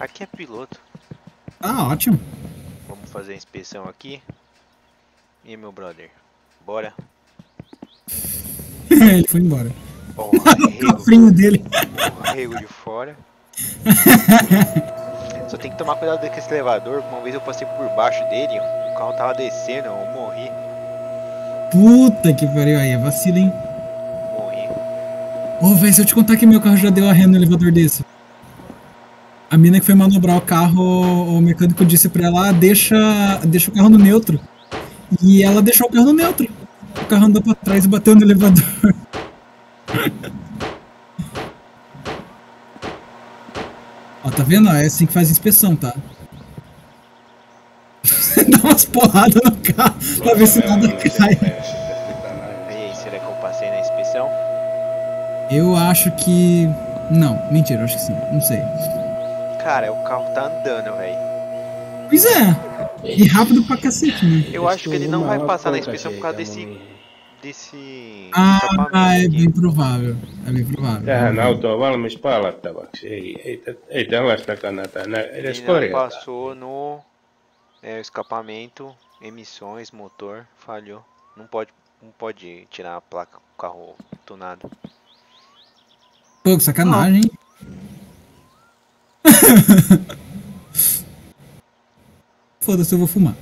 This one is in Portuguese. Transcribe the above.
Aqui é piloto. Ah, ótimo. Vamos fazer a inspeção aqui. E meu brother? Bora. Ele foi embora. Ó, o cofrinho dele. o arrego de fora. Só tem que tomar cuidado com esse elevador. Uma vez eu passei por baixo dele, o carro tava descendo, eu morri. Puta que pariu aí, é vacilo, hein? Morri. Ô, velho, se eu te contar que meu carro já deu a ré no elevador desse. A mina que foi manobrar o carro, o mecânico disse pra ela, ah, deixa, deixa o carro no neutro. E ela deixou o carro no neutro. O carro andou pra trás e bateu no elevador. Ó, tá vendo? É assim que faz inspeção, tá? Dá umas porradas no carro pra ver se nada cai. E aí, será que eu passei na inspeção? Eu acho que. Não, mentira, acho que sim. Não sei. Cara, o carro tá andando, velho. Pois é. E rápido pra cacete, né? Eu acho que ele não vai passar na inspeção por causa desse. desse. Ah, escapamento é bem provável. É bem provável. Tähän auto on valmis palattavaksi. Ei, ei, ei tällaista kannata edes korjata. passou no é, o escapamento, emissões, motor, falhou. Não pode, não pode tirar a placa com o carro tunado. Pô, que sacanagem, hein? Foda-se, eu vou fumar.